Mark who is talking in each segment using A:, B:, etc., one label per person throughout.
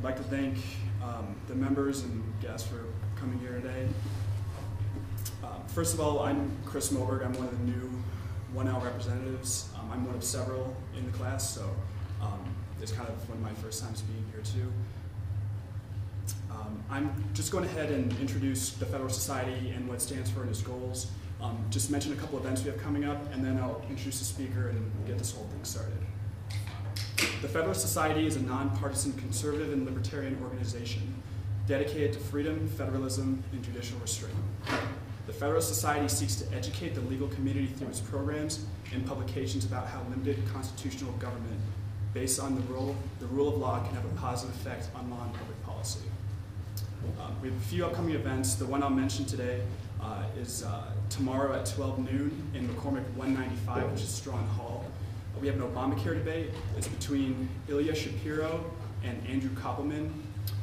A: I'd like to thank um, the members and guests for coming here today. Uh, first of all, I'm Chris Moberg. I'm one of the new 1L representatives. Um, I'm one of several in the class, so um, it's kind of one of my first times being here too. Um, I'm just going ahead and introduce the Federal Society and what it stands for and its goals. Um, just mention a couple events we have coming up, and then I'll introduce the speaker and get this whole thing started. The Federalist Society is a nonpartisan conservative and libertarian organization dedicated to freedom, federalism, and judicial restraint. The Federalist Society seeks to educate the legal community through its programs and publications about how limited constitutional government based on the rule, the rule of law can have a positive effect on law and public policy. Um, we have a few upcoming events. The one I'll mention today uh, is uh, tomorrow at 12 noon in McCormick 195, which is Strachan Hall. We have an Obamacare debate. It's between Ilya Shapiro and Andrew Koppelman,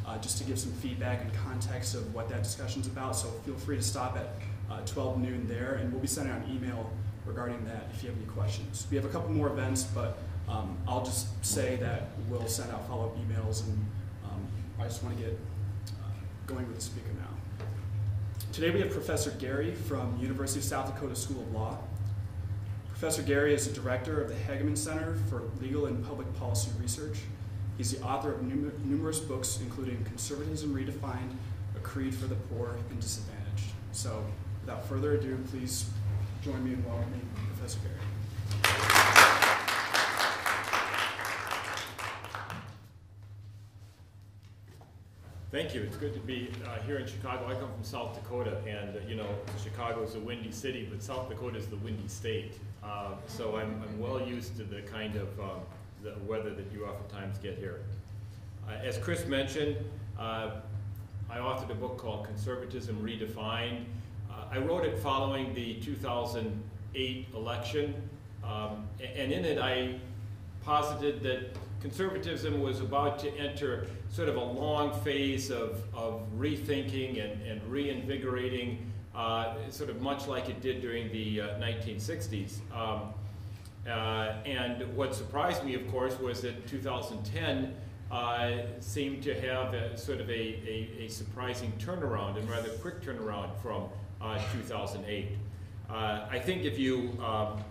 A: uh, just to give some feedback and context of what that discussion's about. So feel free to stop at uh, 12 noon there, and we'll be sending out an email regarding that if you have any questions. We have a couple more events, but um, I'll just say that we'll send out follow-up emails, and um, I just want to get uh, going with the speaker now. Today we have Professor Garry from University of South Dakota School of Law. Professor Garry is the director of the Hagemann Center for Legal and Public Policy Research. He's the author of numer numerous books, including Conservatism Redefined, A Creed for the Poor and Disadvantaged. So, without further ado, please join me in welcoming Professor Garry.
B: Thank you. It's good to be uh, here in Chicago. I come from South Dakota, and uh, you know, Chicago is a windy city, but South Dakota is the windy state. Uh, so I'm, I'm, well used to the kind of um, the weather that you oftentimes get here. Uh, as Chris mentioned, uh, I authored a book called Conservatism Redefined. Uh, I wrote it following the 2008 election, um, and in it I posited that conservatism was about to enter sort of a long phase of, of rethinking and, and reinvigorating, uh, sort of much like it did during the uh, 1960s. Um, uh, and what surprised me, of course, was that 2010 uh, seemed to have a, sort of a, a, a, surprising turnaround and rather quick turnaround from uh, 2008. Uh, I think if you um,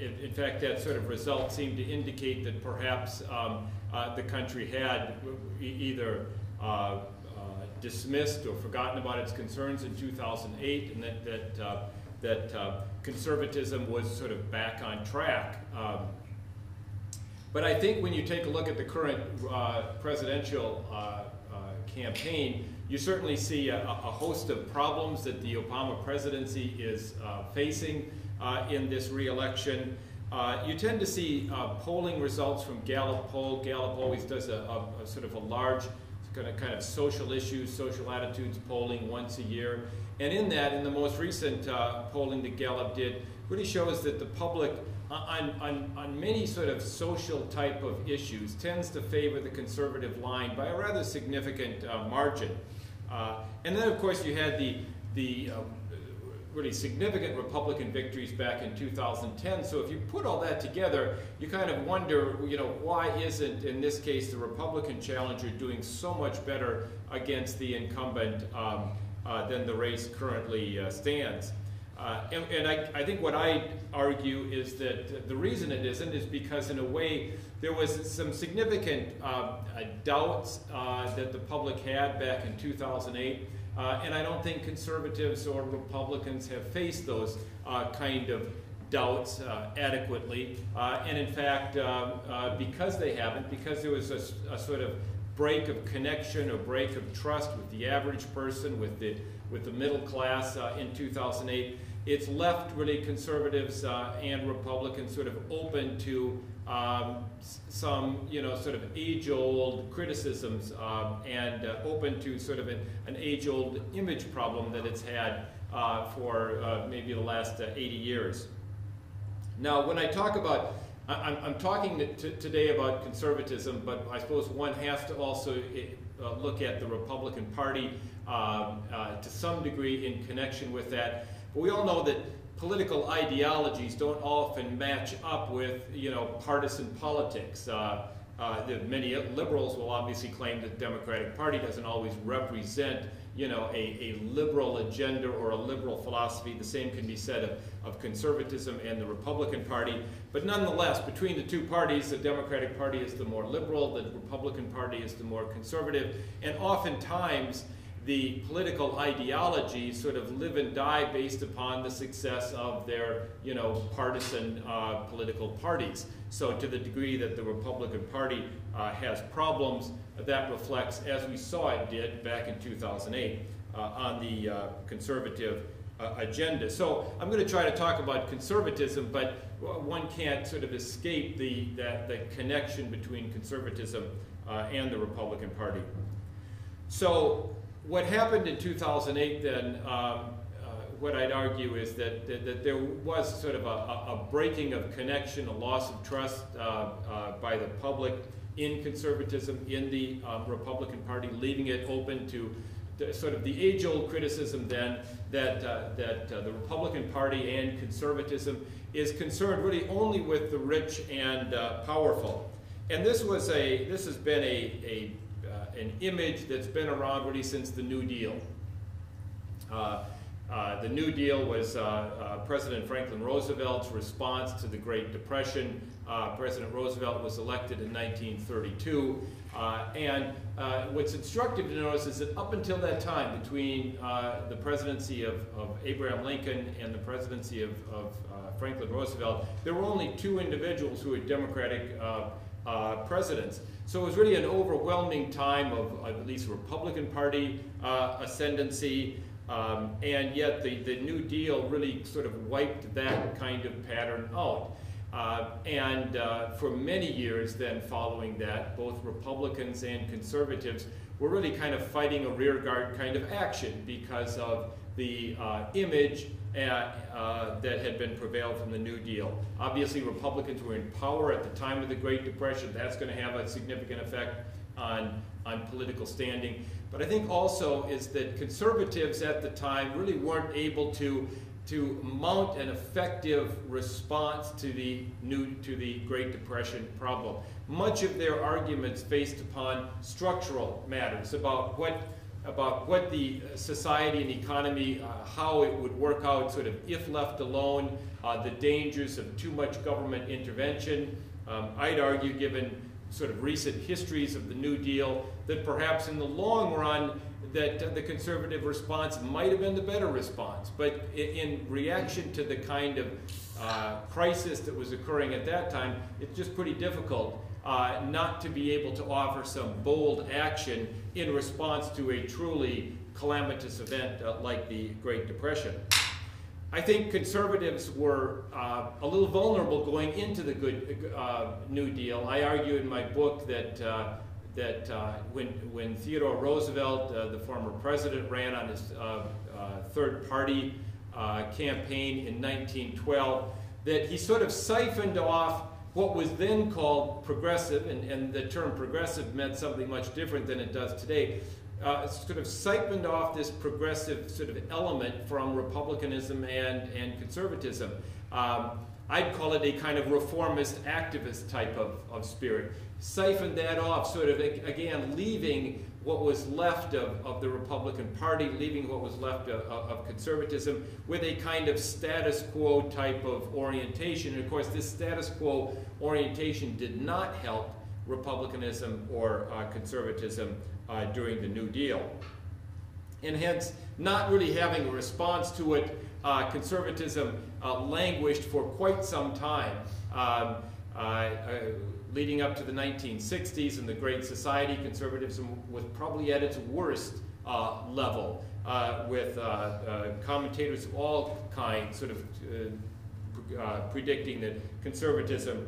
B: in, in, fact, that sort of result seemed to indicate that perhaps um, uh, the country had either uh, uh, dismissed or forgotten about its concerns in 2008, and that that uh, that uh, conservatism was sort of back on track. Um, but I think when you take a look at the current uh, presidential campaign, you certainly see a, a, host of problems that the Obama presidency is facing uh, in this reelection. Uh, you tend to see uh, polling results from Gallup poll. Gallup always does a, a, a sort of a large kind of, kind of social issues, social attitudes polling once a year. And in that, in the most recent uh, polling that Gallup did, really shows that the public uh, on, on, on many sort of social type of issues tends to favor the conservative line by a rather significant uh, margin. Uh, and then, of course, you had the, the uh, really significant Republican victories back in 2010. So if you put all that together, you kind of wonder, you know, why isn't, in this case, the Republican challenger doing so much better against the incumbent um, uh, than the race currently uh, stands? Uh, and, and I, I, think what I argue is that the reason it isn't is because, in a way, there was some significant uh, doubts uh, that the public had back in 2008 uh, and I don't think conservatives or Republicans have faced those uh, kind of doubts uh, adequately. Uh, and in fact, um, uh, because they haven't, because there was a, a, sort of break of connection a break of trust with the average person, with the, with the middle class uh, in 2008, it's left really conservatives and Republicans sort of open to um, some, you know, sort of age-old criticisms um, and uh, open to sort of an, an age-old image problem that it's had uh, for uh, maybe the last uh, 80 years. Now, when I talk about, I'm, I'm talking today about conservatism, but I suppose one has to also uh, look at the Republican Party um, uh, to some degree in connection with that. But we all know that political ideologies don't often match up with, you know, partisan politics. Uh, uh, many liberals will obviously claim that the Democratic Party doesn't always represent you know, a, a liberal agenda or a liberal philosophy. The same can be said of, of conservatism and the Republican Party. But nonetheless, between the two parties, the Democratic Party is the more liberal, the Republican Party is the more conservative, and oftentimes the political ideologies sort of live and die based upon the success of their, you know, partisan uh, political parties. So to the degree that the Republican Party uh, has problems, that reflects, as we saw it did back in 2008, uh, on the uh, conservative uh, agenda. So I'm going to try to talk about conservatism, but one can't sort of escape the, that, the connection between conservatism uh, and the Republican Party. So what happened in 2008 then, um, uh, what I'd argue is that, that, that, there was sort of a, a, breaking of connection, a loss of trust uh, uh, by the public in conservatism, in the um, Republican Party, leaving it open to sort of the age-old criticism then that, uh, that uh, the Republican Party and conservatism is concerned really only with the rich and uh, powerful. And this was a, this has been a an image that's been around really since the New Deal. Uh, uh, the New Deal was uh, uh President Franklin Roosevelt's response to the Great Depression. Uh, President Roosevelt was elected in 1932. Uh, and what's instructive to notice is that up until that time, between the presidency of, of, Abraham Lincoln and the presidency of, of Franklin Roosevelt, there were only two individuals who were Democratic presidents. So it was really an overwhelming time of, at least Republican Party uh, ascendancy, um, and yet the, the New Deal really sort of wiped that kind of pattern out. Uh, and uh, for many years then following that, both Republicans and conservatives were really kind of fighting a rearguard kind of action because of the uh, image uh, uh, that had been prevailed from the New Deal. Obviously, Republicans were in power at the time of the Great Depression. That's going to have a significant effect on, on political standing. But I think also is that conservatives at the time really weren't able to to mount an effective response to the new to the Great Depression problem. Much of their arguments based upon structural matters about what about what the society and economy, uh, how it would work out sort of if left alone, uh, the dangers of too much government intervention. Um, I'd argue, given sort of recent histories of the New Deal, that perhaps in the long run, that uh, the conservative response might have been the better response. But in, in reaction to the kind of uh, crisis that was occurring at that time, it's just pretty difficult uh, not to be able to offer some bold action in response to a truly calamitous event uh, like the Great Depression. I think conservatives were uh, a little vulnerable going into the good uh, New Deal. I argue in my book that uh, that uh, when when Theodore Roosevelt, the former president, ran on his third party campaign in 1912, that he sort of siphoned off what was then called progressive, and, and the term progressive meant something much different than it does today, uh, sort of siphoned off this progressive sort of element from republicanism and, and conservatism. Um, I'd call it a kind of reformist activist type of, of spirit. Siphoned that off, sort of, again, leaving what was left of, of the Republican Party, leaving what was left of, of, conservatism with a kind of status quo type of orientation. And of course, this status quo orientation did not help republicanism or uh, conservatism uh, during the New Deal. And hence, not really having a response to it, uh, conservatism uh, languished for quite some time. Um, leading up to the 1960s and the Great Society, conservatism was probably at its worst uh, level, uh, with uh, uh commentators of all kinds sort of uh, uh, predicting that conservatism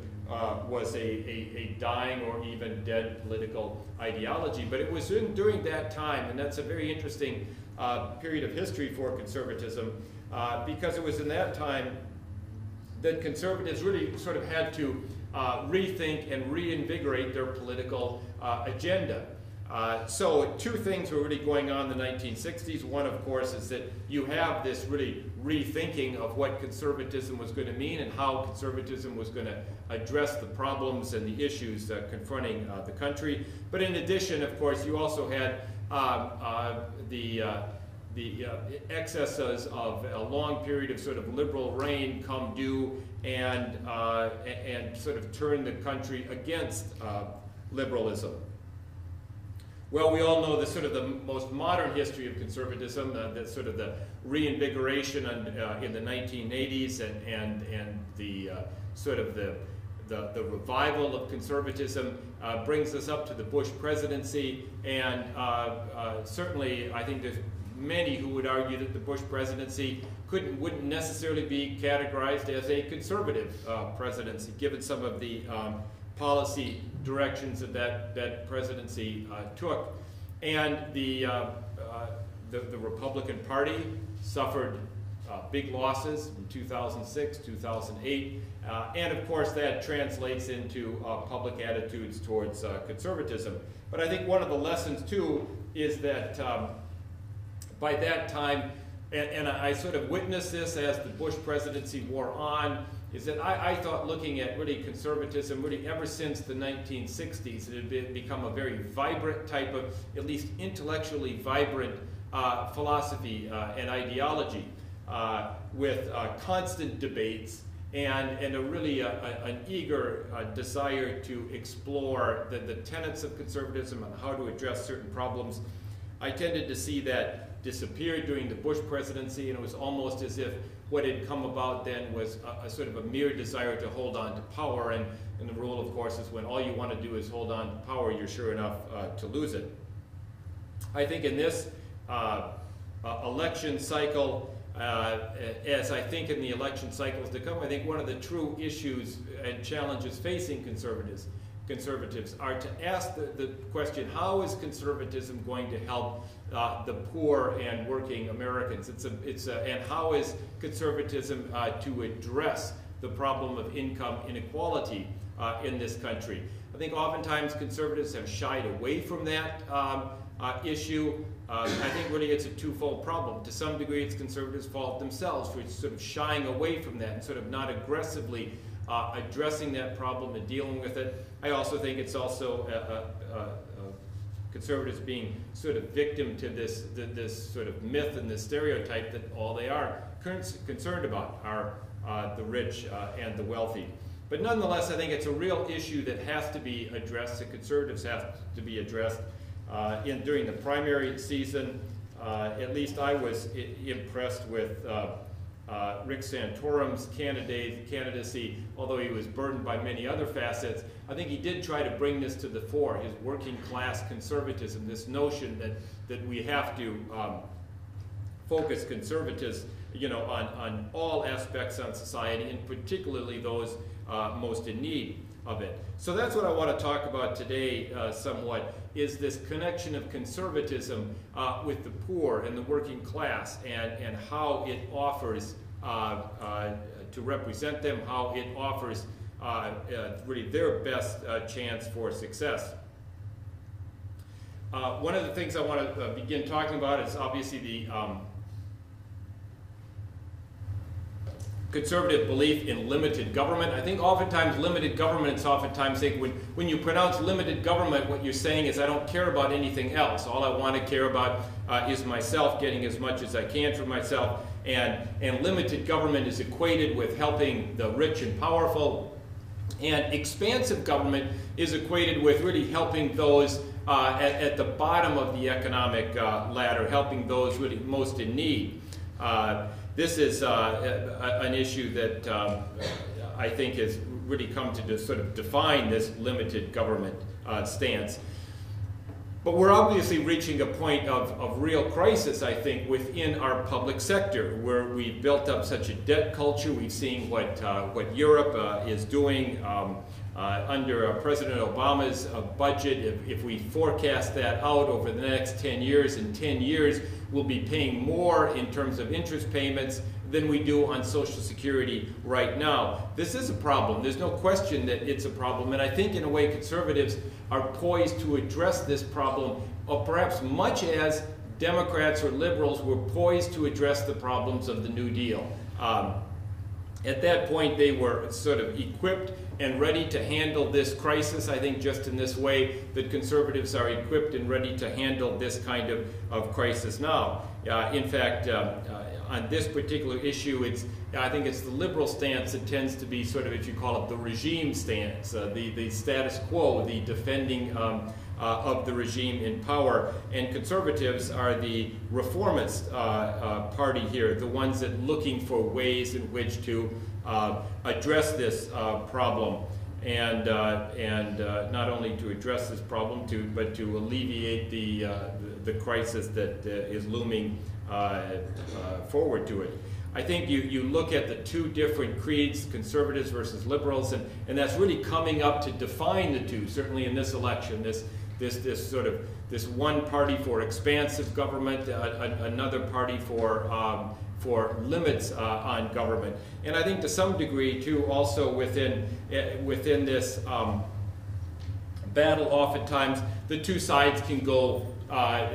B: was a, a, a, dying or even dead political ideology. But it was in, during that time, and that's a very interesting period of history for conservatism, because it was in that time that conservatives really sort of had to uh, rethink and reinvigorate their political uh, agenda. Uh, so two things were really going on in the 1960s. One, of course, is that you have this really rethinking of what conservatism was going to mean and how conservatism was going to address the problems and the issues uh, confronting uh, the country. But in addition, of course, you also had um, uh, the uh, the uh, excesses of a long period of sort of liberal reign come due and, uh, and sort of turn the country against uh, liberalism. Well, we all know the sort of the most modern history of conservatism, uh, the sort of the reinvigoration and, uh, in the 1980s and, and, and the uh, sort of the, the, the, revival of conservatism uh, brings us up to the Bush presidency. And certainly, I think there's many who would argue that the Bush presidency couldn't, wouldn't necessarily be categorized as a conservative presidency, given some of the um, policy directions that that, that presidency uh, took. And the, uh, uh, the, the, Republican Party suffered uh, big losses in 2006, 2008, uh, and of course that translates into uh, public attitudes towards conservatism. But I think one of the lessons too is that um, by that time, and, and I sort of witnessed this as the Bush presidency wore on, is that I, I, thought looking at really conservatism, really ever since the 1960s, it had been, become a very vibrant type of, at least intellectually vibrant uh, philosophy uh, and ideology uh, with uh, constant debates and, and a really a, a, an eager uh, desire to explore the, the tenets of conservatism and how to address certain problems. I tended to see that disappear during the Bush presidency, and it was almost as if what had come about then was a, a, sort of a mere desire to hold on to power, and, and the rule, of course, is when all you want to do is hold on to power, you're sure enough uh, to lose it. I think in this uh, uh, election cycle, uh, as I think in the election cycles to come, I think one of the true issues and challenges facing conservatives conservatives are to ask the, the question, how is conservatism going to help uh, the poor and working Americans? It's a, it's a, and how is conservatism uh, to address the problem of income inequality uh, in this country? I think oftentimes conservatives have shied away from that um, uh, issue. Uh, I think really it's a twofold problem. To some degree, it's conservatives' fault themselves for sort of shying away from that and sort of not aggressively uh, addressing that problem and dealing with it. I also think it's also a, a, a, conservatives being sort of victim to this, this sort of myth and this stereotype that all they are concerned about are uh, the rich uh, and the wealthy. But nonetheless, I think it's a real issue that has to be addressed. The conservatives have to be addressed. Uh, in, during the primary season, uh, at least I was impressed with uh, Rick Santorum's candidate, candidacy, although he was burdened by many other facets, I think he did try to bring this to the fore, his working class conservatism, this notion that, that we have to um, focus conservatives you know, on, on all aspects on society, and particularly those uh, most in need of it. So that's what I want to talk about today uh, somewhat, is this connection of conservatism uh, with the poor and the working class and, and how it offers uh, uh to represent them, how it offers uh, really their best chance for success. one of the things I want to begin talking about is obviously the um, conservative belief in limited government. I think oftentimes limited government is oftentimes think when, when you pronounce limited government, what you're saying is I don't care about anything else. All I want to care about uh, is myself, getting as much as I can for myself. And, and limited government is equated with helping the rich and powerful. And expansive government is equated with really helping those uh, at, at, the bottom of the economic uh, ladder, helping those really most in need. Uh, this is uh, an issue that um, I think has really come to sort of define this limited government uh, stance. But we're obviously reaching a point of, of real crisis, I think, within our public sector, where we've built up such a debt culture. We've seen what, uh, what Europe uh, is doing um, uh, under uh, President Obama's uh, budget. If, if we forecast that out over the next 10 years, in 10 years, we'll be paying more in terms of interest payments than we do on Social Security right now. This is a problem. There's no question that it's a problem. And I think, in a way, conservatives are poised to address this problem, or perhaps much as Democrats or liberals were poised to address the problems of the New Deal. Um, at that point, they were sort of equipped and ready to handle this crisis. I think just in this way that conservatives are equipped and ready to handle this kind of, of crisis now. Uh, in fact, uh, uh, on this particular issue, it's I think it's the liberal stance that tends to be sort of, if you call it, the regime stance, uh, the, the status quo, the defending um, uh, of the regime in power. And conservatives are the reformist uh, uh, party here, the ones that looking for ways in which to address this uh, problem. And, uh, and not only to address this problem, to, but to alleviate the, the, crisis that is looming forward to it. I think you, you look at the two different creeds, conservatives versus liberals, and, and that's really coming up to define the two, certainly in this election, this, this, this sort of this one party for expansive government, uh, another party for um, for limits uh, on government, and I think to some degree too, also within uh, within this um, battle, oftentimes the two sides can go. Uh,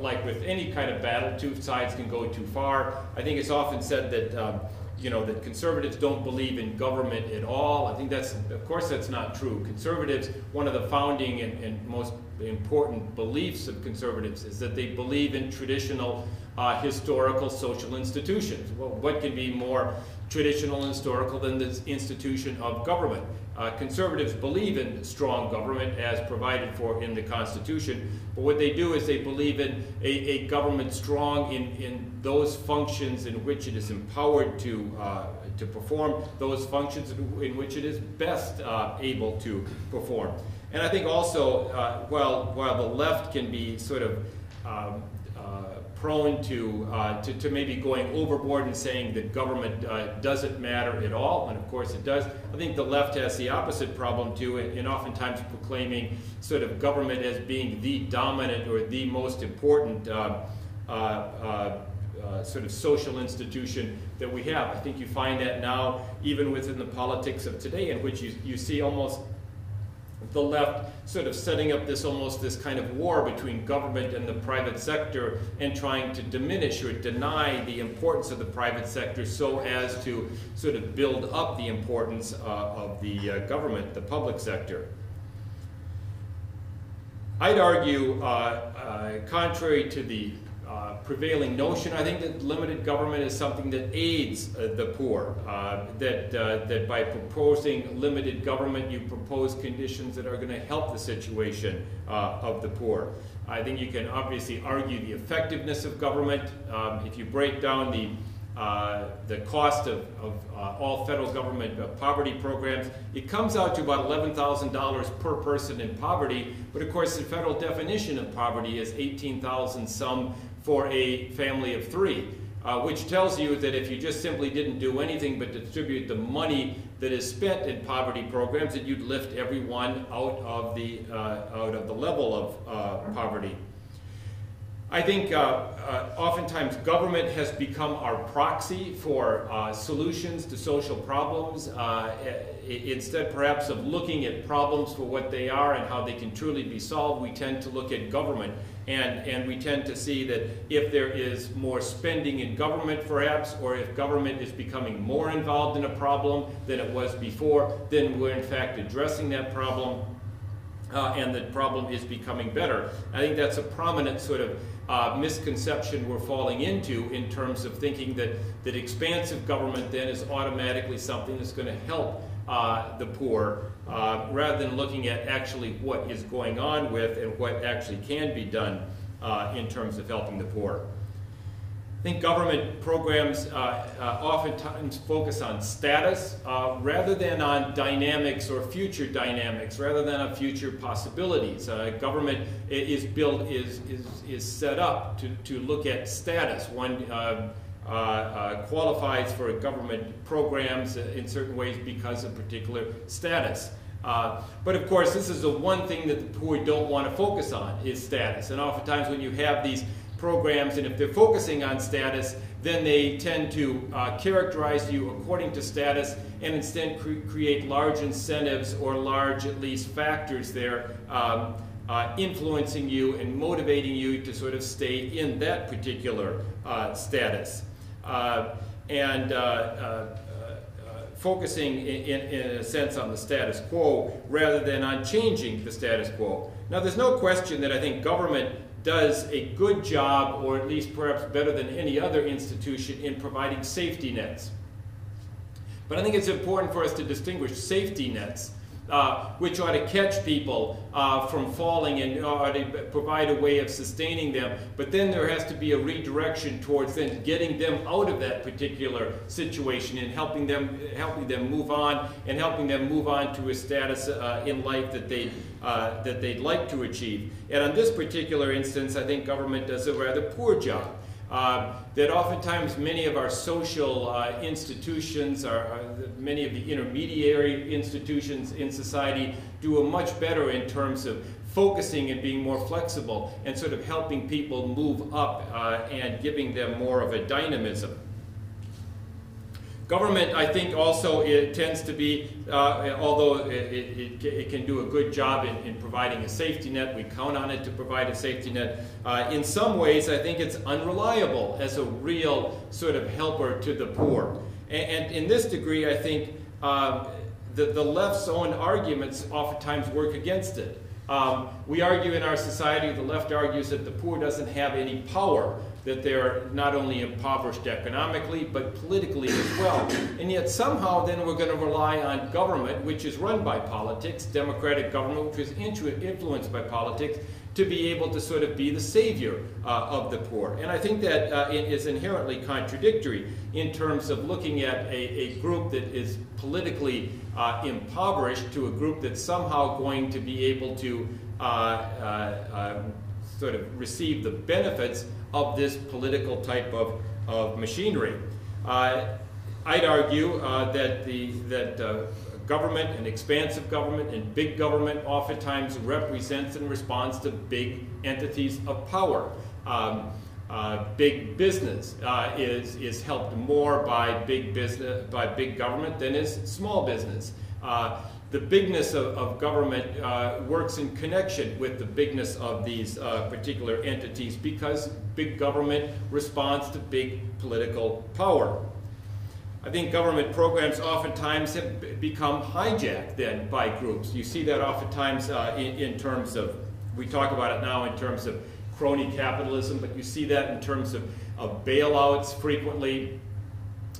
B: like with any kind of battle, two sides can go too far. I think it's often said that um, you know, that conservatives don't believe in government at all. I think that's, of course, that's not true. Conservatives, one of the founding and, and most important beliefs of conservatives is that they believe in traditional uh, historical social institutions. Well, what can be more traditional and historical than the institution of government? Uh, conservatives believe in strong government as provided for in the Constitution, but what they do is they believe in a, a government strong in, in those functions in which it is empowered to, uh, to perform, those functions in, in which it is best uh, able to perform. And I think also, uh, while, while the left can be sort of um, prone to, uh, to, to, maybe going overboard and saying that government uh, doesn't matter at all, and of course it does. I think the left has the opposite problem too, and, oftentimes proclaiming sort of government as being the dominant or the most important uh, uh, uh, uh sort of social institution that we have. I think you find that now even within the politics of today, in which you, you see almost the left sort of setting up this almost this kind of war between government and the private sector and trying to diminish or deny the importance of the private sector so as to sort of build up the importance uh, of the uh, government, the public sector. I'd argue, uh, uh contrary to the uh, prevailing notion. I think that limited government is something that aids uh, the poor. Uh, that uh, that by proposing limited government, you propose conditions that are going to help the situation uh, of the poor. I think you can obviously argue the effectiveness of government. Um, if you break down the uh, the cost of, of all federal government poverty programs. It comes out to about $11,000 per person in poverty, but of course the federal definition of poverty is 18,000 some for a family of three, uh, which tells you that if you just simply didn't do anything but distribute the money that is spent in poverty programs, that you'd lift everyone out of the, uh, out of the level of uh, poverty. I think uh, uh, oftentimes government has become our proxy for uh, solutions to social problems. Uh, instead, perhaps, of looking at problems for what they are and how they can truly be solved, we tend to look at government. And, and we tend to see that if there is more spending in government, perhaps, or if government is becoming more involved in a problem than it was before, then we're in fact addressing that problem. Uh, and the problem is becoming better. I think that's a prominent sort of uh, misconception we're falling into in terms of thinking that, that expansive government then is automatically something that's going to help uh, the poor uh, rather than looking at actually what is going on with and what actually can be done uh, in terms of helping the poor. I think government programs uh, uh, oftentimes focus on status uh, rather than on dynamics or future dynamics, rather than on future possibilities. Government is built, is, is, is set up to, to look at status. One qualifies for government programs in certain ways because of particular status. Uh, but of course, this is the one thing that the poor don't want to focus on is status. And oftentimes, when you have these programs, and if they're focusing on status, then they tend to uh, characterize you according to status and instead cre create large incentives or large, at least, factors there um, uh, influencing you and motivating you to sort of stay in that particular uh, status. Uh, and uh, uh, focusing in, in, a sense on the status quo rather than on changing the status quo. Now, there's no question that I think government does a good job, or at least perhaps better than any other institution, in providing safety nets. But I think it's important for us to distinguish safety nets uh, which ought to catch people uh, from falling and ought to provide a way of sustaining them. But then there has to be a redirection towards then getting them out of that particular situation and helping them, helping them move on and helping them move on to a status uh, in life that they uh, that they'd like to achieve. And on this particular instance, I think government does a rather poor job. Uh, that oftentimes many of our social uh, institutions, are, many of the intermediary institutions in society do a much better in terms of focusing and being more flexible and sort of helping people move up uh, and giving them more of a dynamism. Government, I think, also it tends to be, uh, although it, it, it, can do a good job in, in, providing a safety net, we count on it to provide a safety net. Uh, in some ways, I think it's unreliable as a real sort of helper to the poor. And, and in this degree, I think uh, the, the left's own arguments oftentimes work against it. Um, we argue in our society, the left argues that the poor doesn't have any power that they're not only impoverished economically, but politically as well. And yet somehow then we're going to rely on government, which is run by politics, democratic government, which is influenced by politics, to be able to sort of be the savior uh, of the poor. And I think that uh, it is inherently contradictory in terms of looking at a, a group that is politically uh, impoverished to a group that's somehow going to be able to uh, uh, um, sort of receive the benefits of this political type of, of machinery. Uh, I'd argue uh, that, the, that uh, government and expansive government and big government oftentimes represents and responds to big entities of power. Um, uh, big business uh, is, is helped more by big business by big government than is small business. Uh, the bigness of, of government uh, works in connection with the bigness of these uh, particular entities because big government responds to big political power. I think government programs oftentimes have become hijacked then by groups. You see that oftentimes uh, in, in terms of, we talk about it now in terms of crony capitalism, but you see that in terms of, of bailouts frequently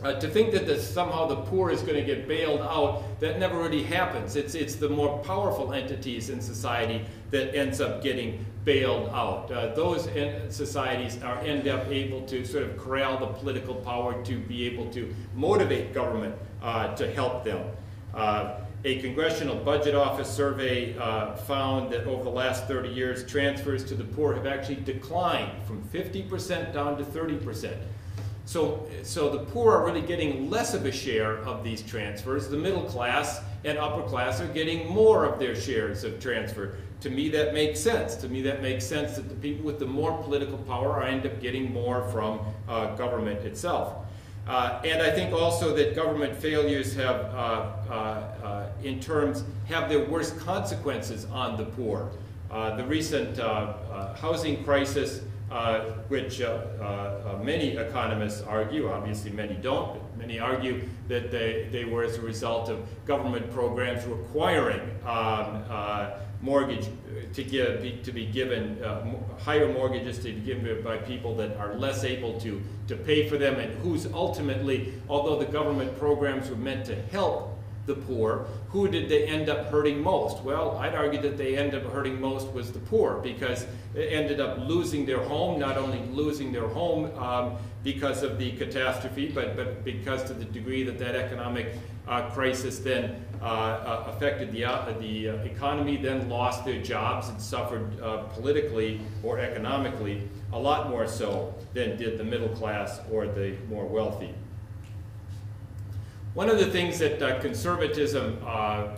B: uh, to think that the, somehow the poor is going to get bailed out, that never really happens. It's, it's the more powerful entities in society that ends up getting bailed out. Uh, those societies are end up able to sort of corral the political power to be able to motivate government uh, to help them. Uh, a Congressional Budget Office survey uh, found that over the last 30 years, transfers to the poor have actually declined from 50% down to 30%. So, so the poor are really getting less of a share of these transfers. The middle class and upper class are getting more of their shares of transfer. To me, that makes sense. To me, that makes sense that the people with the more political power end up getting more from uh, government itself. Uh, and I think also that government failures have, uh, uh, uh in terms, have their worst consequences on the poor. Uh, the recent housing crisis uh, which uh, uh, many economists argue, obviously many don't, but many argue that they, they were as a result of government programs requiring um, uh, mortgage to, give, to be given, uh, higher mortgages to be given by people that are less able to, to pay for them and who's ultimately, although the government programs were meant to help the poor. Who did they end up hurting most? Well, I'd argue that they end up hurting most was the poor because they ended up losing their home, not only losing their home um, because of the catastrophe, but, but because to the degree that that economic uh, crisis then uh, uh, affected the, uh, the uh, economy, then lost their jobs and suffered uh, politically or economically a lot more so than did the middle class or the more wealthy. One of the things that uh, conservatism uh, uh,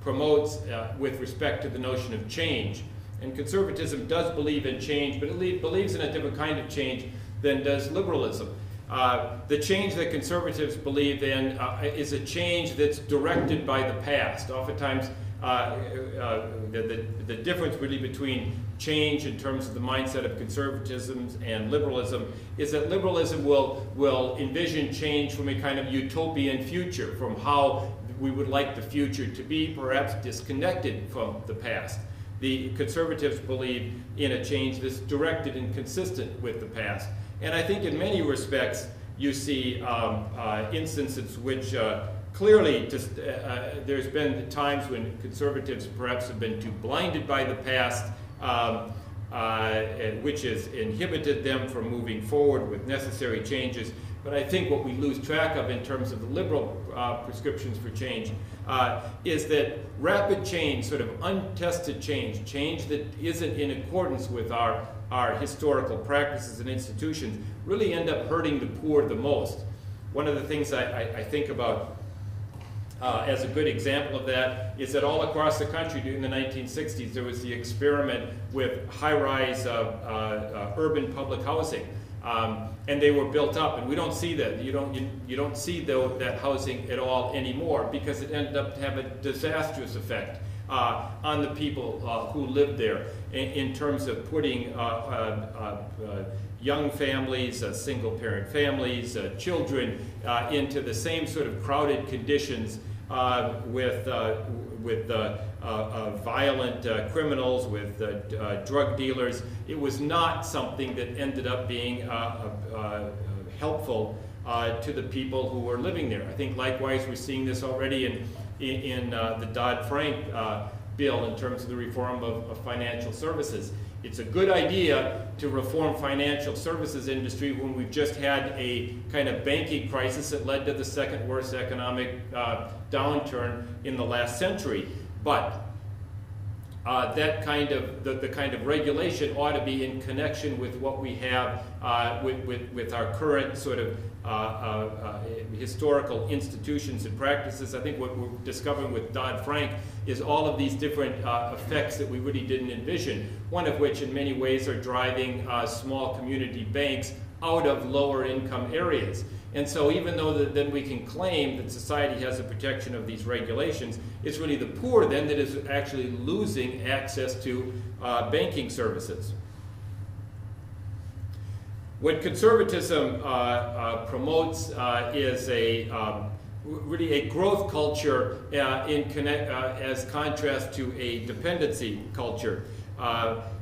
B: promotes uh, with respect to the notion of change And conservatism does believe in change, but it believes in a different kind of change than does liberalism. The change that conservatives believe in is a change that's directed by the past. Oftentimes, the, the, the, difference really between change in terms of the mindset of conservatism and liberalism is that liberalism will, will envision change from a kind of utopian future, from how we would like the future to be, perhaps disconnected from the past. The conservatives believe in a change that's directed and consistent with the past. And I think in many respects, you see um, uh, instances which uh, clearly just, uh, uh, there's been times when conservatives perhaps have been too blinded by the past, um, uh, which has inhibited them from moving forward with necessary changes. But I think what we lose track of in terms of the liberal uh, prescriptions for change uh, is that rapid change, sort of untested change, change that isn't in accordance with our, our historical practices and institutions, really end up hurting the poor the most. One of the things I, I, I think about uh, as a good example of that is that all across the country during the 1960s there was the experiment with high-rise uh, uh, urban public housing. Um, and they were built up, and we don't see that. You don't, you, you don't see the, that housing at all anymore because it ended up to have a disastrous effect uh, on the people uh, who lived there in, in terms of putting uh, uh, uh young families, uh, single parent families, children into the same sort of crowded conditions Uh, with, uh, with uh, uh, uh, violent uh, criminals, with drug dealers. It was not something that ended up being helpful to the people who were living there. I think likewise we're seeing this already in, in, in the Dodd-Frank bill in terms of the reform of, of, financial services. It's a good idea to reform financial services industry when we've just had a kind of banking crisis that led to the second worst economic uh, downturn in the last century. But uh, that kind of the, the, kind of regulation ought to be in connection with what we have uh, with, with, with, our current sort of historical institutions and practices. I think what we're discovering with Dodd-Frank is all of these different uh, effects that we really didn't envision, one of which in many ways are driving small community banks out of lower income areas. And so even though that then we can claim that society has the protection of these regulations, it's really the poor then that is actually losing access to uh, banking services. What conservatism uh, uh, promotes uh, is a um, really a growth culture in connect, as contrast to a dependency culture.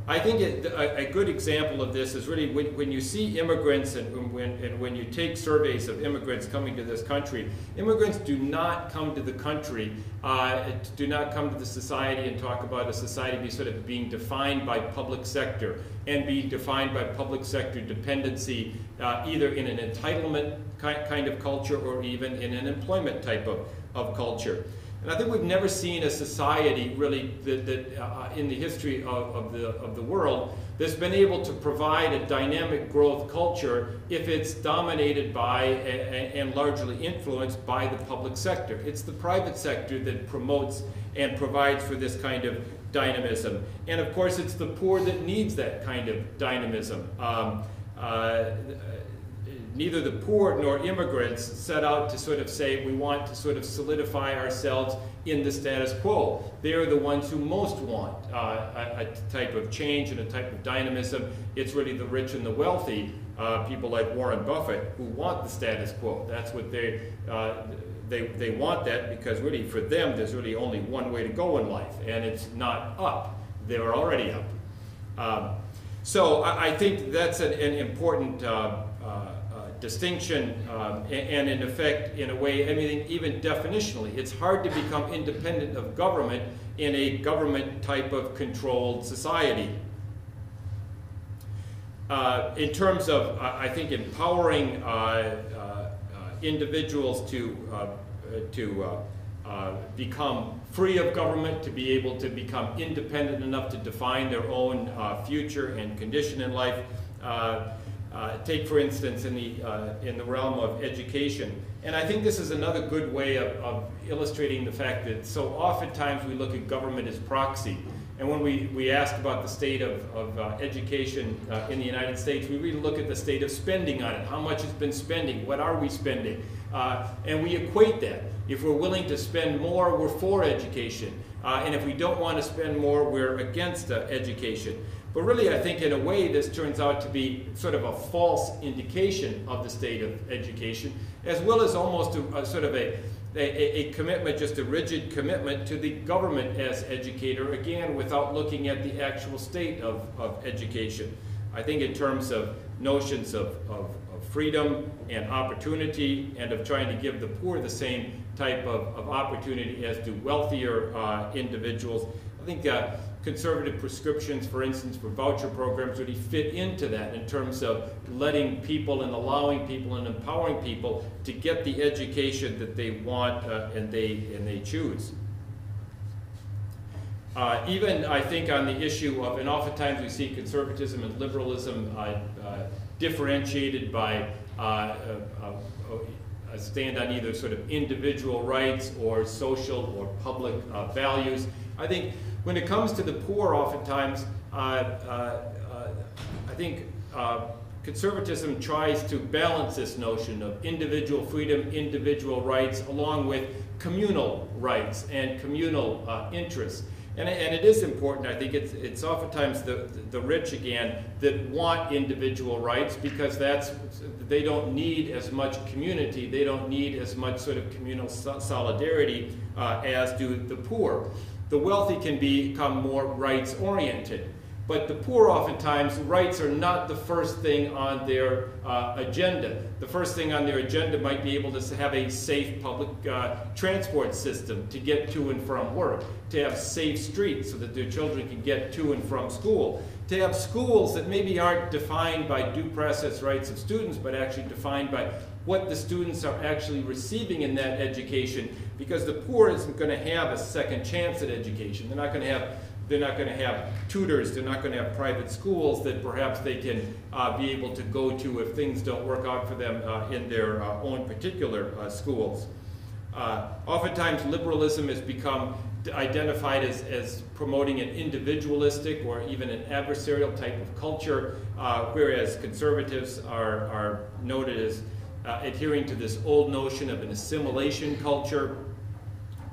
B: I think it, a, a, good example of this is really when, when you see immigrants and when, and when you take surveys of immigrants coming to this country, immigrants do not come to the country, uh, do not come to the society and talk about a society be sort of being defined by public sector and be defined by public sector dependency, uh, either in an entitlement kind of culture or even in an employment type of, of culture. And I think we've never seen a society really that, that uh, in the history of, of, the, of the world that's been able to provide a dynamic growth culture if it's dominated by a, a, and largely influenced by the public sector. It's the private sector that promotes and provides for this kind of dynamism. And of course, it's the poor that needs that kind of dynamism. Um, uh, neither the poor nor immigrants set out to sort of say we want to sort of solidify ourselves in the status quo. They're the ones who most want uh, a, a, type of change and a type of dynamism. It's really the rich and the wealthy, uh, people like Warren Buffett, who want the status quo. That's what they, uh, they, they want that because really for them there's really only one way to go in life and it's not up. They're already up. Um, so I, I, think that's an, an important uh, distinction um, and, and, in effect, in a way, I mean, even definitionally, it's hard to become independent of government in a government type of controlled society. Uh, in terms of, uh, I think, empowering uh, uh individuals to, uh, to uh, become free of government, to be able to become independent enough to define their own future and condition in life, uh, take, for instance, in the, uh, in the realm of education. And I think this is another good way of, of, illustrating the fact that so oftentimes we look at government as proxy. And when we, we asked about the state of, of uh, education uh, in the United States, we really look at the state of spending on it. How much has been spending? What are we spending? Uh, and we equate that. If we're willing to spend more, we're for education. Uh, and if we don't want to spend more, we're against uh, education. But really, I think in a way, this turns out to be sort of a false indication of the state of education, as well as almost a, a sort of a a, a, commitment, just a rigid commitment to the government as educator, again, without looking at the actual state of, of education. I think in terms of notions of, of, of freedom and opportunity and of trying to give the poor the same type of, of opportunity as do wealthier uh, individuals, I think uh, conservative prescriptions, for instance, for voucher programs really fit into that in terms of letting people and allowing people and empowering people to get the education that they want uh, and they and they choose. Uh, even I think on the issue of, and oftentimes we see conservatism and liberalism uh, uh differentiated by uh, uh, a stand on either sort of individual rights or social or public values. I think when it comes to the poor, oftentimes, uh, uh, uh I think uh, conservatism tries to balance this notion of individual freedom, individual rights, along with communal rights and communal uh, interests. And, and, it is important, I think it's, it's oftentimes the, the rich again that want individual rights because that's, they don't need as much community, they don't need as much sort of communal solidarity uh, as do the poor. The wealthy can become more rights oriented. But the poor, oftentimes, rights are not the first thing on their uh, agenda. The first thing on their agenda might be able to have a safe public uh, transport system to get to and from work, to have safe streets so that their children can get to and from school, to have schools that maybe aren't defined by due process rights of students, but actually defined by what the students are actually receiving in that education because the poor isn't going to have a second chance at education. They're not going to have they're not going to have tutors. They're not going to have private schools that perhaps they can uh, be able to go to if things don't work out for them uh, in their uh, own particular uh, schools. Uh, oftentimes, liberalism has become identified as, as promoting an individualistic or even an adversarial type of culture, uh, whereas conservatives are, are noted as adhering to this old notion of an assimilation culture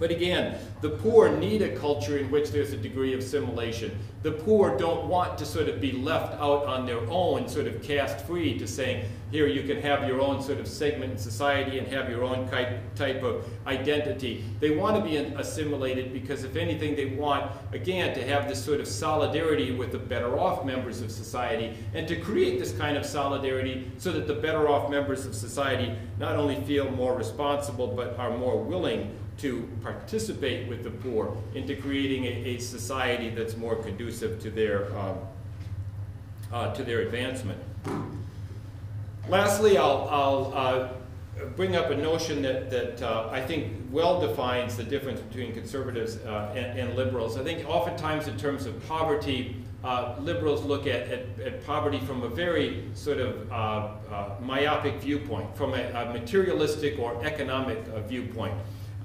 B: but again, the poor need a culture in which there's a degree of assimilation. The poor don't want to sort of be left out on their own, sort of cast free to saying, here you can have your own sort of segment in society and have your own type of identity. They want to be assimilated because if anything they want, again, to have this sort of solidarity with the better off members of society and to create this kind of solidarity so that the better off members of society not only feel more responsible but are more willing to participate with the poor into creating a, a society that's more conducive to their, um, uh, to their advancement. Lastly, I'll, I'll uh, bring up a notion that, that uh, I think well defines the difference between conservatives uh, and, and, liberals. I think oftentimes in terms of poverty, uh, liberals look at, at, at, poverty from a very sort of uh, myopic viewpoint, from a, a materialistic or economic viewpoint.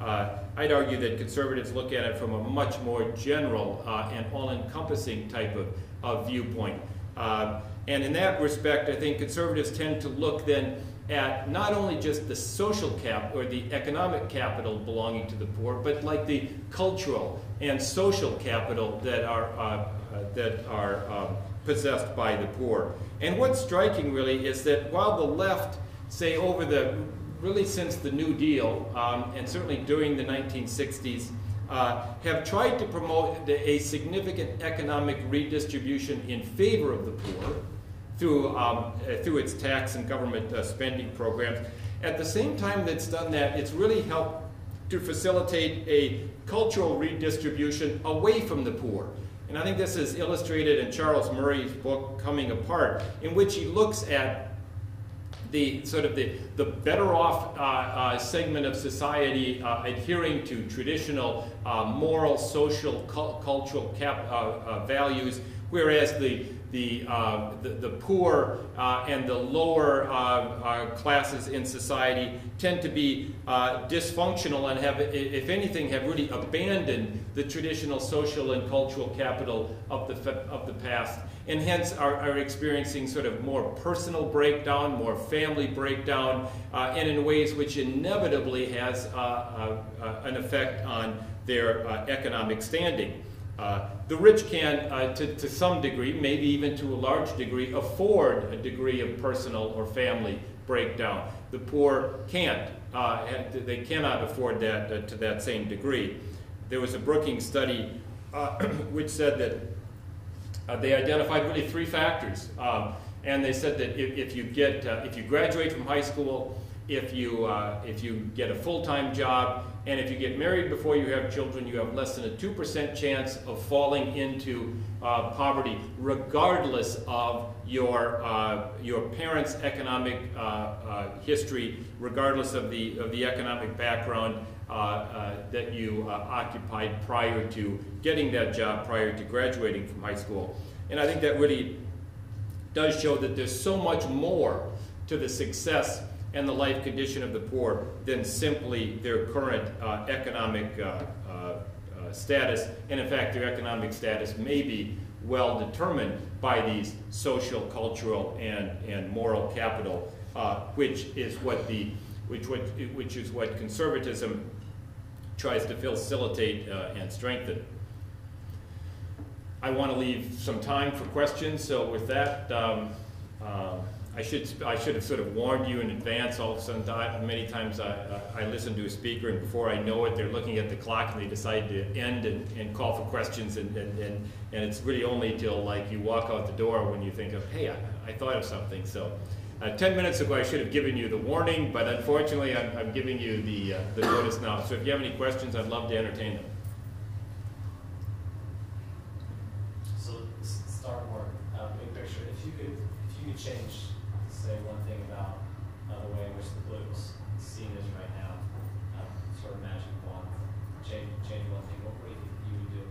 B: Uh, I'd argue that conservatives look at it from a much more general uh, and all-encompassing type of, of viewpoint. Uh, and in that respect, I think conservatives tend to look then at not only just the social cap or the economic capital belonging to the poor, but like the cultural and social capital that are, uh, uh, that are um, possessed by the poor. And what's striking really is that while the left, say over the really since the New Deal, um, and certainly during the 1960s, uh, have tried to promote a significant economic redistribution in favor of the poor through, um, uh, through its tax and government uh, spending programs. At the same time that's done that, it's really helped to facilitate a cultural redistribution away from the poor. And I think this is illustrated in Charles Murray's book, Coming Apart, in which he looks at the sort of the, the better off uh, uh, segment of society uh, adhering to traditional uh, moral, social, cu cultural uh, uh, values whereas the the, uh, the, the, poor uh, and the lower uh, uh classes in society tend to be uh, dysfunctional and have, if anything, have really abandoned the traditional social and cultural capital of the, of the past, and hence are, are experiencing sort of more personal breakdown, more family breakdown, uh, and in ways which inevitably has an effect on their economic standing. Uh, the rich can, uh, to, to some degree, maybe even to a large degree, afford a degree of personal or family breakdown. The poor can't. Uh, they cannot afford that uh, to that same degree. There was a Brookings study uh, which said that uh, they identified really three factors. Um, and they said that if, if you get, if you graduate from high school, if you, if you get a full-time job, and if you get married before you have children, you have less than a 2% chance of falling into uh, poverty, regardless of your, uh, your parents' economic uh, uh history, regardless of the, of the economic background uh, uh, that you occupied prior to getting that job, prior to graduating from high school. And I think that really does show that there's so much more to the success and the life condition of the poor than simply their current uh, economic uh, uh, uh, status. And in fact, their economic status may be well determined by these social, cultural, and, and moral capital, uh, which is what the which, what, which is what conservatism tries to facilitate uh, and strengthen. I want to leave some time for questions, so with that, um, I should, I should have sort of warned you in advance. All of a sudden, I, many times I, I listen to a speaker, and before I know it, they're looking at the clock and they decide to end and, and call for questions. And, and, and, and it's really only till like you walk out the door when you think of, hey, I, I thought of something. So, uh, 10 minutes ago, I should have given you the warning, but unfortunately, I'm, I'm giving you the, uh, the notice now. So, if you have any questions, I'd love to entertain them.
C: So, start more uh, big picture. If you could, if you could change say one thing about uh, the way in which the political scene is right now, um, sort of magic wand, change, change one thing, what would you would do?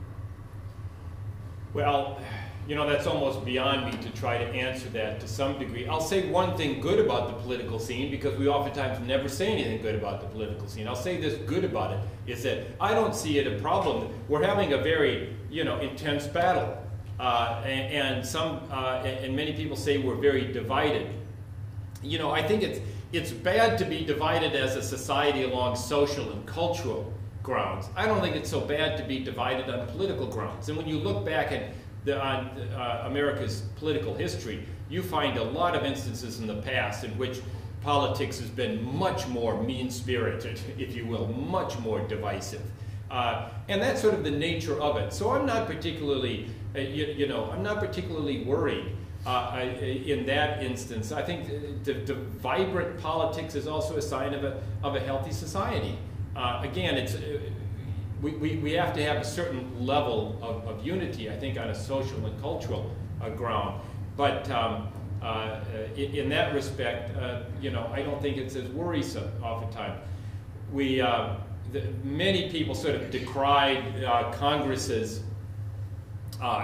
B: Well, you know, that's almost beyond me to try to answer that to some degree. I'll say one thing good about the political scene because we oftentimes never say anything good about the political scene. I'll say this good about it is that I don't see it a problem. We're having a very, you know, intense battle. Uh, and, and, some, uh, and many people say we're very divided you know, I think it's, it's bad to be divided as a society along social and cultural grounds. I don't think it's so bad to be divided on political grounds. And when you look back at the, on uh, America's political history, you find a lot of instances in the past in which politics has been much more mean-spirited, if you will, much more divisive. Uh, and that's sort of the nature of it. So I'm not particularly, uh, you, you know, I'm not particularly worried uh, in that instance. I think the, the, vibrant politics is also a sign of a, of a healthy society. Uh, again, it's, uh, we, we, we have to have a certain level of, of unity, I think, on a social and cultural uh, ground. But um, uh, in, in, that respect, uh, you know, I don't think it's as worrisome oftentimes. We, the, many people sort of decried Congress's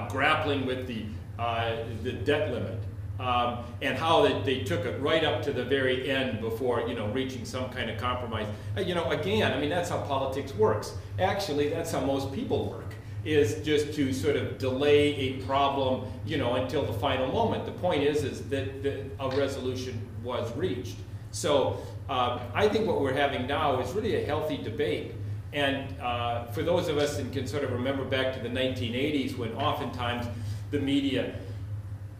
B: grappling with the uh, the debt limit. Um, and how they, they, took it right up to the very end before you know reaching some kind of compromise. Uh, you know, again, I mean that's how politics works. Actually, that's how most people work. Is just to sort of delay a problem, you know, until the final moment. The point is, is that, that a resolution was reached. So uh, I think what we're having now is really a healthy debate. And uh, for those of us that can sort of remember back to the 1980s, when oftentimes the media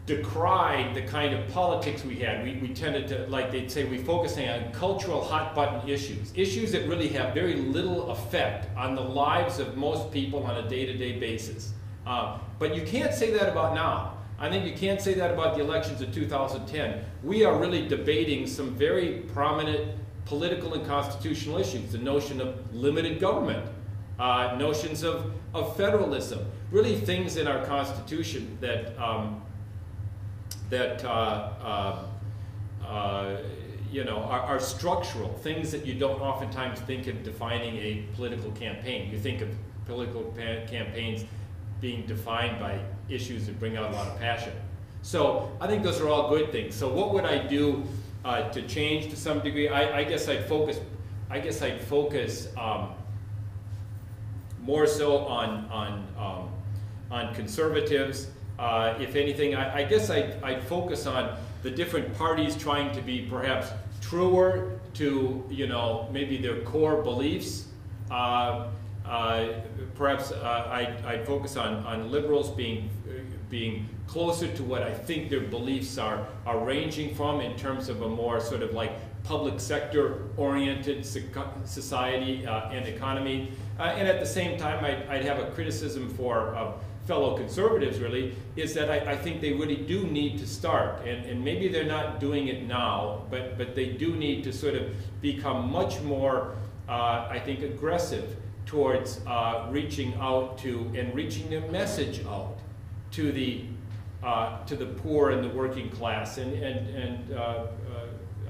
B: decried the kind of politics we had. We, we tended to, like they'd say, we focusing on cultural hot button issues, issues that really have very little effect on the lives of most people on a day-to-day basis. Uh, but you can't say that about now. I think you can't say that about the elections of 2010. We are really debating some very prominent political and constitutional issues. The notion of limited government, uh, notions of, of federalism, really things in our Constitution that, um, that uh, uh, uh, you know, are, are, structural, things that you don't oftentimes think of defining a political campaign. You think of political campaigns being defined by issues that bring out a lot of passion. So I think those are all good things. So what would I do uh, to change to some degree? I, I guess I'd focus. I guess I'd focus um, more so on on um, on conservatives. Uh, if anything, I, I guess I'd, I'd focus on the different parties trying to be perhaps truer to you know maybe their core beliefs. Uh, uh, perhaps uh, I'd, I'd, focus on, on liberals being being closer to what I think their beliefs are are ranging from in terms of a more sort of like public sector oriented society uh, and economy. And at the same time, I'd, I'd have a criticism for fellow conservatives really is that I, I, think they really do need to start. And, and maybe they're not doing it now but but they do need to sort of become much more uh, I think aggressive towards uh, reaching out to and reaching their message out to the uh, to the poor and the working class. And and and uh, uh,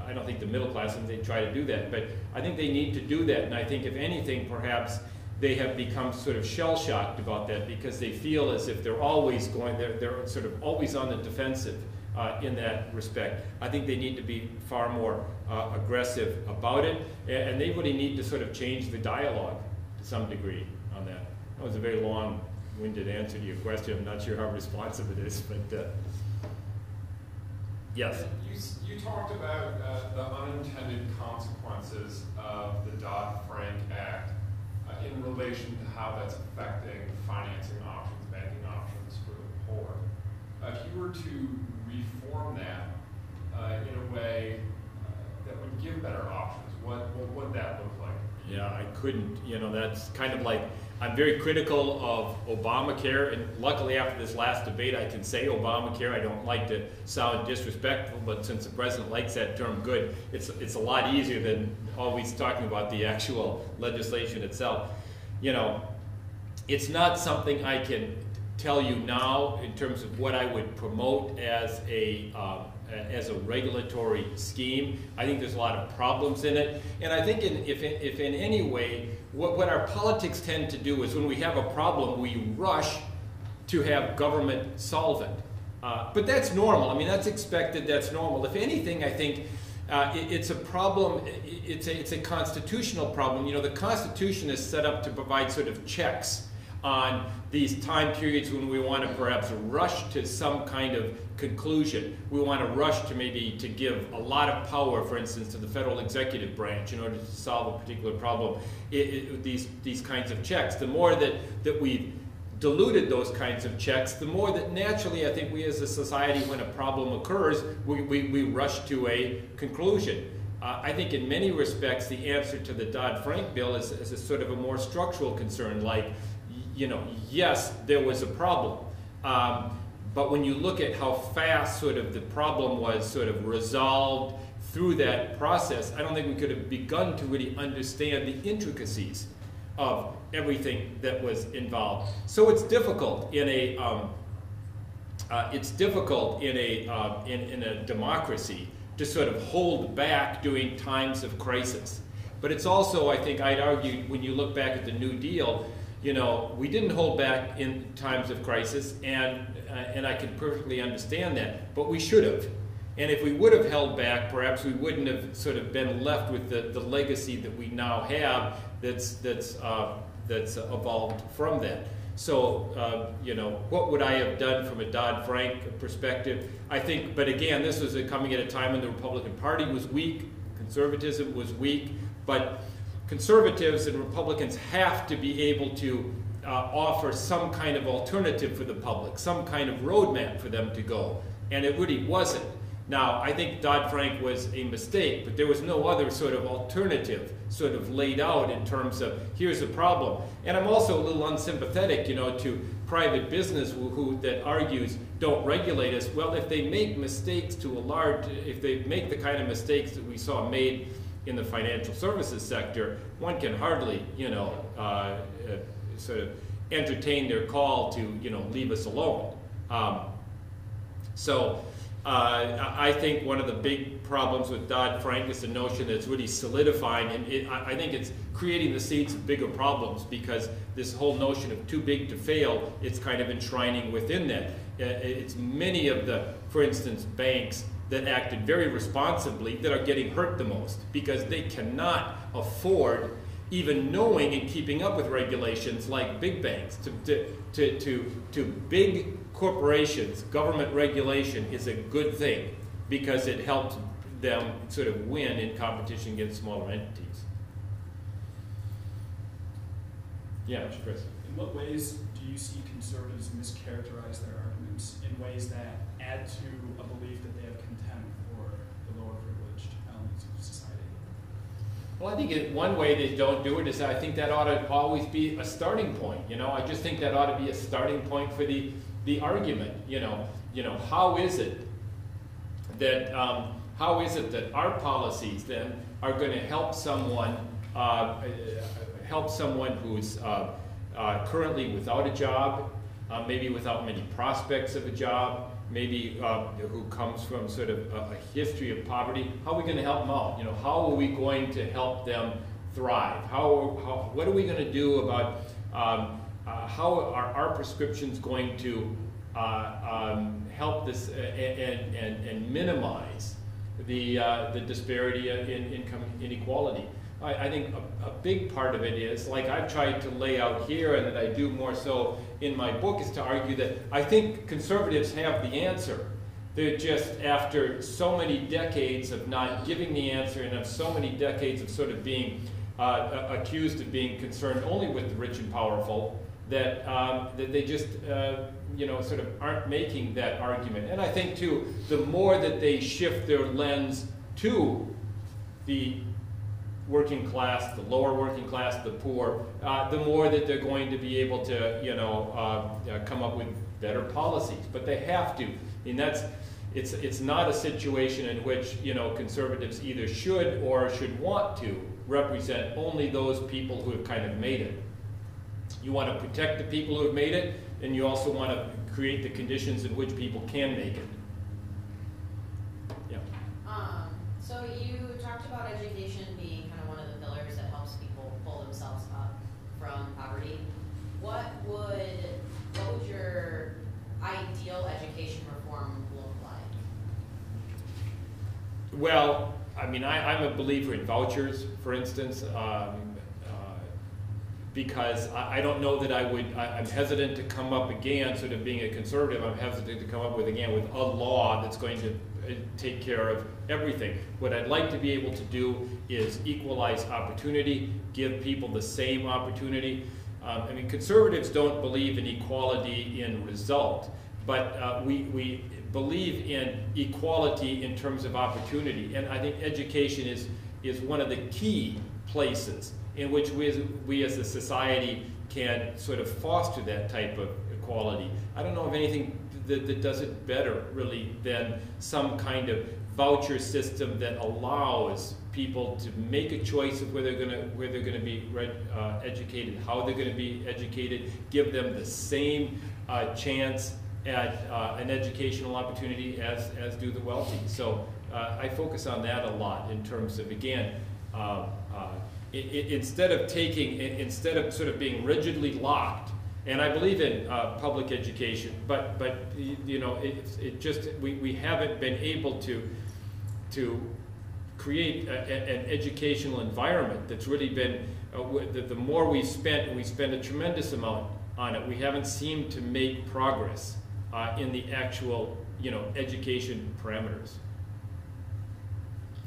B: I don't think the middle class and they try to do that but I think they need to do that. And I think if anything perhaps they have become sort of shell shocked about that because they feel as if they're always going, they're, they're sort of always on the defensive uh, in that respect. I think they need to be far more uh, aggressive about it, and they really need to sort of change the dialogue to some degree on that. That was a very long winded answer to your question. I'm not sure how responsive it is, but uh, yes.
D: You, you talked about uh, the unintended consequences of the Dodd Frank Act in relation to how that's affecting financing options, banking options for the poor. Uh, if you were to reform that uh, in a way uh, that would give better options, what, what would that look like?
B: Yeah, I couldn't, you know, that's kind of like I'm very critical of Obamacare, and luckily after this last debate, I can say Obamacare. I don't like to sound disrespectful, but since the president likes that term good, it's, it's a lot easier than always talking about the actual legislation itself. You know, it's not something I can tell you now in terms of what I would promote as a um, as a regulatory scheme. I think there's a lot of problems in it, and I think in, if, if in any way what, what our politics tend to do is when we have a problem, we rush to have government solve it. Uh, but that's normal. I mean, that's expected, that's normal. If anything, I think uh, it, it's a problem, it's a, it's a constitutional problem. You know, the Constitution is set up to provide sort of checks on these time periods when we want to perhaps rush to some kind of conclusion. We want to rush to maybe to give a lot of power, for instance, to the federal executive branch in order to solve a particular problem. It, it, these, these kinds of checks. The more that, that we've diluted those kinds of checks, the more that naturally I think we as a society, when a problem occurs, we, we, we rush to a conclusion. Uh, I think in many respects the answer to the Dodd-Frank bill is, is a sort of a more structural concern, like you know, yes, there was a problem. Um, but when you look at how fast sort of the problem was sort of resolved through that process, I don't think we could have begun to really understand the intricacies of everything that was involved. So it's difficult in a um, uh, it's difficult in a uh, in, in a democracy to sort of hold back during times of crisis. But it's also, I think, I'd argue, when you look back at the New Deal, you know, we didn't hold back in times of crisis, and uh, and I can perfectly understand that, but we should have. And if we would have held back, perhaps we wouldn't have sort of been left with the, the legacy that we now have that's that's uh, that's evolved from that. So, uh, you know, what would I have done from a Dodd Frank perspective? I think, but again, this was coming at a time when the Republican Party was weak, conservatism was weak, but conservatives and Republicans have to be able to uh, offer some kind of alternative for the public, some kind of roadmap for them to go. And it really wasn't. Now, I think Dodd Frank was a mistake, but there was no other sort of alternative sort of laid out in terms of here's the problem. And I'm also a little unsympathetic, you know, to private business who, who that argues don't regulate us. Well, if they make mistakes to a large, if they make the kind of mistakes that we saw made in the financial services sector, one can hardly, you know, uh, sort of entertain their call to, you know, leave us alone. Um, so uh, I think one of the big problems with Dodd-Frank is the notion that it's really solidifying, and it, I, I think it's creating the seeds of bigger problems because this whole notion of too big to fail, it's kind of enshrining within that. Uh, It's many of the, for instance, banks that acted very responsibly that are getting hurt the most because they cannot afford even knowing and keeping up with regulations like big banks. To, to, to, to, to big corporations, government regulation is a good thing because it helps them sort of win in competition against smaller entities. Yeah, Chris.
A: In what ways do you see conservatives mischaracterize their arguments in ways that add to a belief that they have contempt for the lower privileged elements of society?
B: Well, I think it, one way they don't do it is I think that ought to always be a starting point. You know, I just think that ought to be a starting point for the, the argument. You know, you know, how is it that um, how is it that our policies then are going to help someone uh, help someone who's uh, uh, currently without a job, uh, maybe without many prospects of a job, maybe uh, who comes from sort of a, a history of poverty. How are we going to help them out? You know, how are we going to help them thrive? How, how what are we going to do about um, uh, how are our prescriptions going to uh, um, help this and, and, and minimize the, the disparity in income inequality? I, I think a, a, big part of it is, like I've tried to lay out here and that I do more so in my book, is to argue that I think conservatives have the answer. They're just after so many decades of not giving the answer and of so many decades of sort of being uh, accused of being concerned only with the rich and powerful that, um, that they just, uh, you know, sort of aren't making that argument. And I think, too, the more that they shift their lens to the working class, the lower working class, the poor, uh, the more that they're going to be able to, you know, uh, uh, come up with better policies. But they have to. I mean, that's, it's, it's not a situation in which, you know, conservatives either should or should want to represent only those people who have kind of made it. You want to protect the people who have made it, and you also want to create the conditions in which people can make it.
E: Yeah. Um, so you talked about education being kind of one of the pillars that helps people pull themselves up from poverty. What would what would your ideal education reform look like?
B: Well, I mean, I, am a believer in vouchers, for instance. Um, because I, don't know that I would, I, am hesitant to come up again, sort of being a conservative, I'm hesitant to come up with again with a law that's going to uh, take care of everything. What I'd like to be able to do is equalize opportunity, give people the same opportunity. Um, I mean, conservatives don't believe in equality in result, but uh, we, we believe in equality in terms of opportunity. And I think education is, is one of the key places in which we as, we as a society can sort of foster that type of equality. I don't know of anything that, that does it better, really, than some kind of voucher system that allows people to make a choice of where they're going to where they're going to be uh, educated, how they're going to be educated, give them the same uh, chance at uh, an educational opportunity as as do the wealthy. So uh, I focus on that a lot in terms of again uh, uh, instead of taking, instead of sort of being rigidly locked, and I believe in uh, public education, but but you know it, it just we, we haven't been able to to create a, a, an educational environment that's really been uh, the, the more we spent we spend a tremendous amount on it. We haven't seemed to make progress uh, in the actual you know education parameters.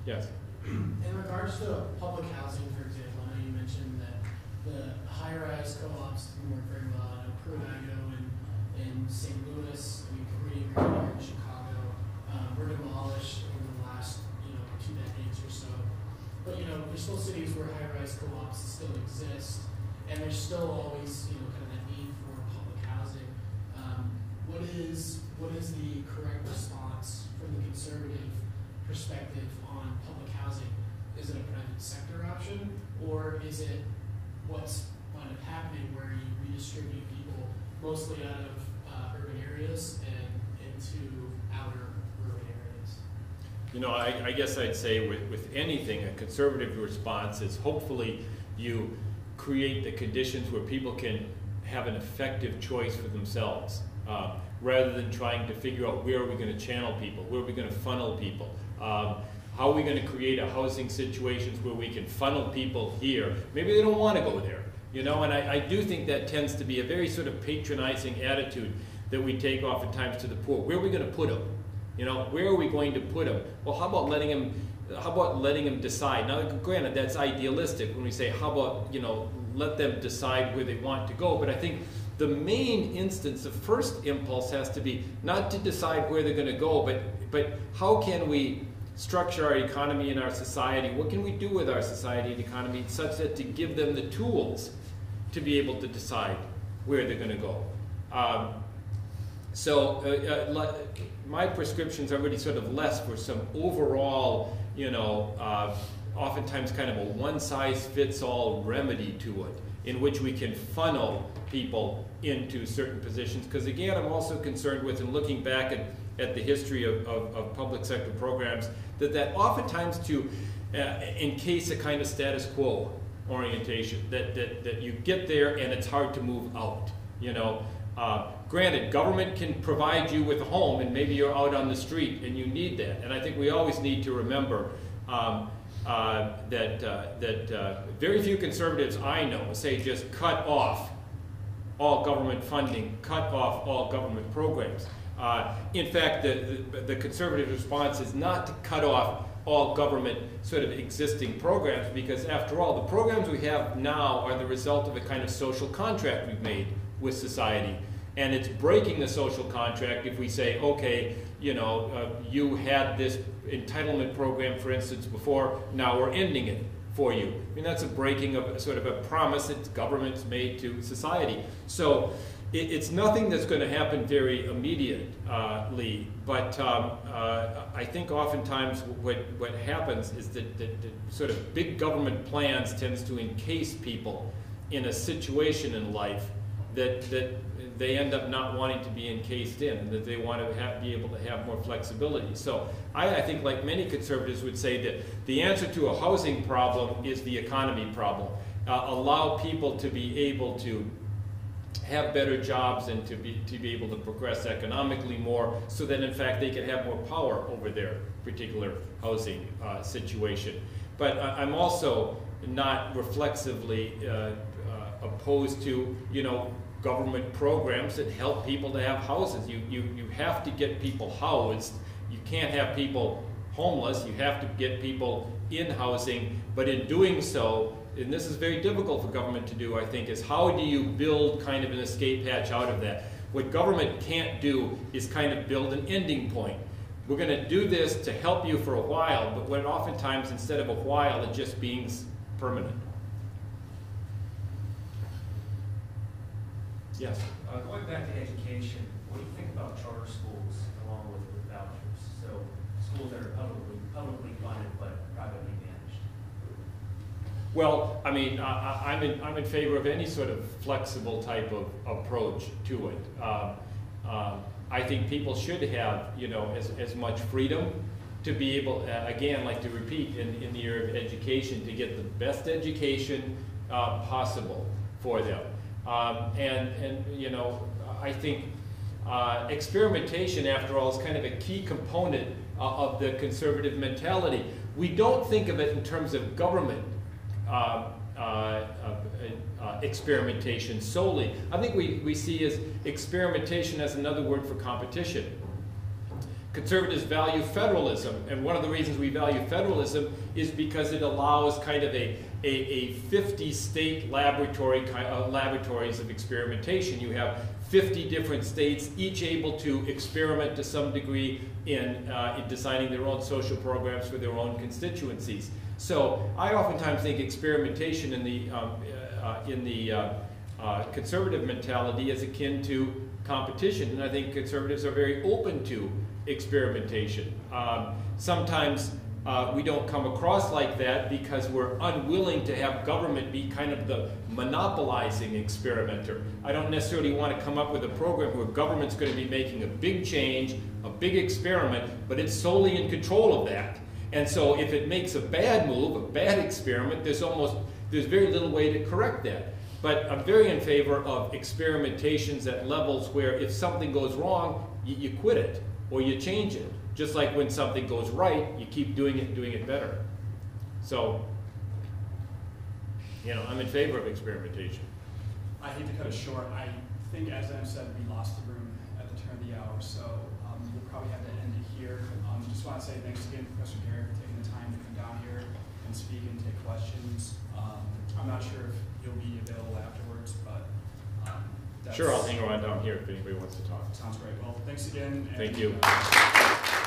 B: Yes.
F: In regards to public housing, for example, I know you mentioned that the high-rise co-ops didn't work very well. I know and in St. Louis, I mean, Green here in Chicago, um, were demolished over the last, you know, two decades or so. But, you know, there's still cities where high-rise co-ops still exist, and there's still always, you know, kind of that need for public housing. Um, what is what is the correct response from the conservative perspective on public housing? Is it a private sector option, or is it what's up happening where you redistribute people mostly out of uh, urban areas and into outer urban areas?
B: You know, I, I guess I'd say with, with anything, a conservative response is hopefully you create the conditions where people can have an effective choice for themselves, um, rather than trying to figure out where are we going to channel people, where are we going to funnel people. Um, how are we going to create a housing situations where we can funnel people here? Maybe they don't want to go there, you know. And I, I do think that tends to be a very sort of patronizing attitude that we take oftentimes to the poor. Where are we going to put them? You know, where are we going to put them? Well, how about letting them? How about letting them decide? Now, granted, that's idealistic when we say, how about you know, let them decide where they want to go. But I think the main instance, the first impulse has to be not to decide where they're going to go, but but how can we structure our economy and our society? What can we do with our society and economy such that to give them the tools to be able to decide where they're going to go? Um, so uh, uh, my prescriptions are really sort of less for some overall, you know, uh, oftentimes kind of a one-size-fits-all remedy to it, in which we can funnel people into certain positions. Because again, I'm also concerned with, and looking back at, at the history of, of, of public sector programs, that that oftentimes to uh, encase a kind of status quo orientation, that, that, that you get there and it's hard to move out, you know. Uh, granted, government can provide you with a home, and maybe you're out on the street and you need that. And I think we always need to remember um, uh, that uh, that uh, very few conservatives I know say just cut off all government funding, cut off all government programs. Uh, in fact, the, the, the conservative response is not to cut off all government sort of existing programs because after all, the programs we have now are the result of a kind of social contract we've made with society. And it's breaking the social contract if we say, okay, you know, uh, you had this entitlement program, for instance, before, now we're ending it for you. I mean, that's a breaking of a, sort of a promise that government's made to society. So it, it's nothing that's going to happen very immediately, but um, uh, I think oftentimes what, what happens is that, that, that sort of big government plans tends to encase people in a situation in life that, that they end up not wanting to be encased in, that they want to have, be able to have more flexibility. So I, I, think, like many conservatives would say, that the answer to a housing problem is the economy problem. Uh, allow people to be able to have better jobs and to be, to be able to progress economically more so that in fact they can have more power over their particular housing uh, situation. But I'm also not reflexively uh, uh, opposed to, you know, government programs that help people to have houses. You, you, you have to get people housed. You can't have people homeless. You have to get people in housing. But in doing so, and this is very difficult for government to do, I think, is how do you build kind of an escape hatch out of that? What government can't do is kind of build an ending point. We're going to do this to help you for a while, but when oftentimes instead of a while, it just means permanent. Yes.
G: Uh, going back to education, what do you think about charter schools along with, with vouchers? So schools that are publicly publicly funded but privately managed.
B: Well, I mean, I, am in I'm in favor of any sort of flexible type of approach to it. Um, um, I think people should have, you know, as, as much freedom to be able, uh, again, like to repeat, in, in the area of education, to get the best education uh, possible for them. Um, and, and, you know, I think uh, experimentation, after all, is kind of a key component uh, of the conservative mentality. We don't think of it in terms of government uh, uh, uh, experimentation solely. I think we, we see as experimentation as another word for competition. Conservatives value federalism, and one of the reasons we value federalism is because it allows kind of a, a, a 50 state laboratory, uh, laboratories of experimentation. You have 50 different states, each able to experiment to some degree in, uh, in designing their own social programs for their own constituencies. So I oftentimes think experimentation in the, um, uh, in the uh, uh, conservative mentality is akin to competition, and I think conservatives are very open to experimentation. Um, sometimes uh, we don't come across like that because we're unwilling to have government be kind of the monopolizing experimenter. I don't necessarily want to come up with a program where government's going to be making a big change, a big experiment, but it's solely in control of that. And so if it makes a bad move, a bad experiment, there's almost there's very little way to correct that. But I'm very in favor of experimentations at levels where if something goes wrong, you, you quit it or you change it. Just like when something goes right, you keep doing it and doing it better. So, you know, I'm in favor of experimentation.
A: I hate to cut it short. I think, as Em said, we lost the room at the turn of the hour, so um, we'll probably have to end it here. Um, just want to say thanks again, Professor Garry, for taking the time to come down here and speak and take questions. Um, I'm not sure if you'll be available afterwards, but um, that's,
B: Sure, I'll hang around down here if anybody wants to talk.
A: Sounds great. Well, thanks again.
B: Thank you.
A: uh,